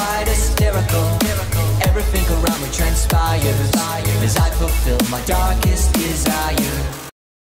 quite hysterical. Everything around me transpires As I fulfill my darkest desires